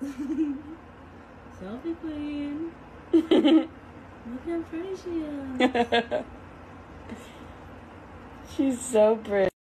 Selfie queen. Look how pretty she is. She's so pretty.